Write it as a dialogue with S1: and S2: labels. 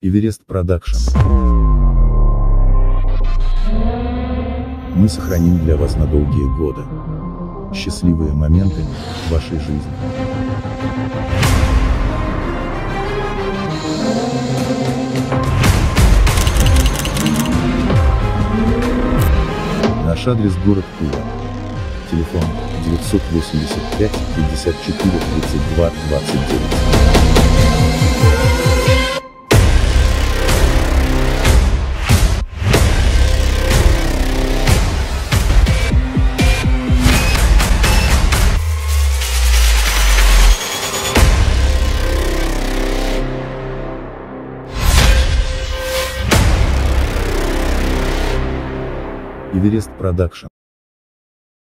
S1: Эверест Продакшн. Мы сохраним для вас на долгие годы счастливые моменты вашей жизни. Наш адрес город Тула. Телефон 985 54 32 29. Эверест Продакшн.